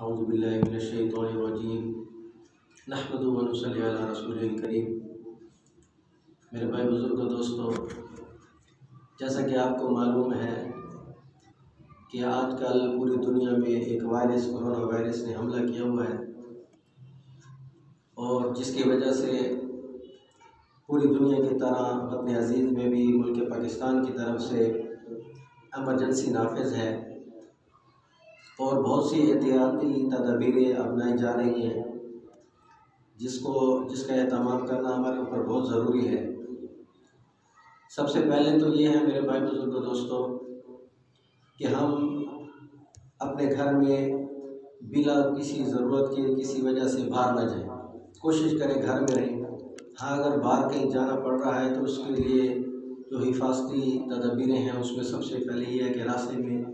اعوذ باللہ من الشیطان الرجیم نحمد و نصلی علی رسول کریم میرے بھائی بزرگ دوستو، جیسا کہ آپ کو معلوم ہے کہ آج کل پوری دنیا میں ایک وائرس، کرونا وائرس نے حملہ کیا ہوا ہے اور جس کی وجہ سے پوری دنیا کی طرح اپنے عزیز میں بھی، ملک پاکستان کی طرف سے ایمرجنسی نافذ ہے۔ اور بہت سی احتیاطی تدابیریں اپنائی جا رہی ہیں، جس کو، جس کا اہتمام کرنا ہمارے اوپر بہت ضروری ہے۔ سب سے پہلے تو یہ ہے میرے بھائی بزرگ دوستوں کہ ہم اپنے گھر میں بلا کسی ضرورت کے، کسی وجہ سے باہر نہ جائیں۔ کوشش کریں گھر میں رہیں۔ ہاں اگر باہر کہیں جانا پڑ رہا ہے تو اس کے لیے جو حفاظتی تدابیریں ہیں، اس میں سب سے پہلے یہ ہے کہ راستے میں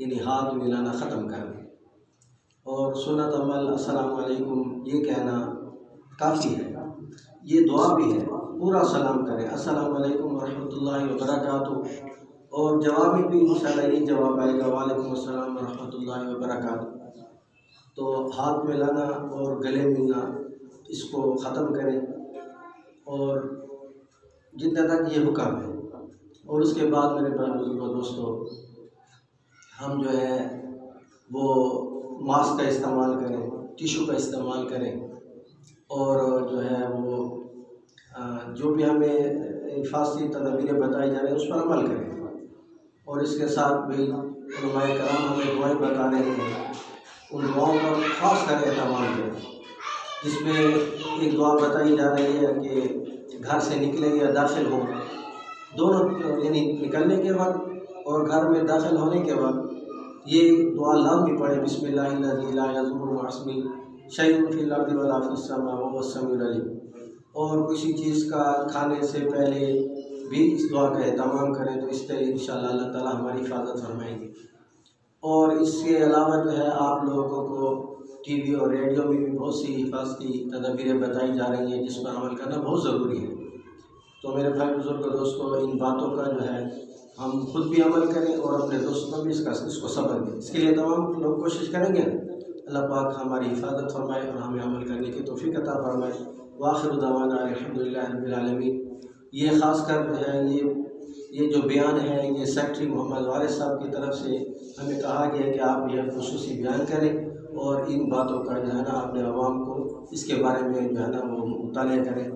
یعنی ہاتھ ملانا ختم کر دیں۔ اور سنت عمل، السلام علیکم، یہ کہنا کافی ہے۔ یہ دعا بھی ہے، پورا سلام کریں۔ السلام علیکم ورحمۃ اللہ وبرکاتہ۔ اور جواب میں بھی انشاءاللہ یہ جواب آئے گا، وعلیکم السلام ورحمۃ اللہ وبرکاتہ۔ تو ہاتھ ملانا اور گلے ملنا، اس کو ختم کریں۔ اور جتنا تک یہ حکم ہے، اور اس کے بعد میرے بھائی بزرگوں، دوستوں ہم جو ہے وہ ماسک کا استعمال کریں ٹیشو کا استعمال کریں اور جو ہے وہ جو بھی ہمیں حفاظتی تدابیریں بتائی جا رہی ہیں، اس پر عمل کریں۔ اور اس کے ساتھ بھی علماء کرام ہمیں دعائیں بتا رہے ہیں، ان دعاؤں کا خاص کر اہتمام کریں۔ جس میں ایک دعا بتائی جا رہی ہے کہ گھر سے نکلیں یا داخل ہوں۔ دونوں یعنی نکلنے کے بعد اور گھر میں داخل ہونے کے بعد یہ دعا لفظ بھی پڑھے، بسم اللہ لا یضر شعیع فی الارض ولا فی السماء وهو السمیع العلیم۔ اور کسی چیز کا کھانے سے پہلے بھی اس دعا کا اہتمام کریں تو اس طرح انشاءاللہ اللہ تعالی ہماری حفاظت فرمائیں گے اور اس کے علاوہ جو ہے، آپ لوگوں کو ٹی وی اور ریڈیو میں بھی بہت سی حفاظتی تدابیریں بتائی جا رہی ہیں جس پر عمل کرنا بہت ضروری ہے۔ تو میرے بھائی بزرگ دوستوں ان باتوں کا جو ہے ہم خود بھی عمل کریں اور اپنے دوستوں کو بھی اس کا اس کو صبر دیں۔ اس کے لیے تمام لوگ کوشش کریں گے۔ اللہ پاک ہماری حفاظت فرمائے اور ہمیں عمل کرنے کی توفیق عطا فرمائے۔ واخر دعوانا الحمد للہ رب العالمین۔ یہ خاص کر جو ہے، یہ یہ جو بیان ہے، یہ سیکٹری محمد وارث صاحب کی طرف سے ہمیں کہا گیا ہے کہ آپ یہ خصوصی بیان کریں اور ان باتوں کا جو ہے نا، اپنے عوام کو اس کے بارے میں جو ہے نا، وہ مطالعہ کریں۔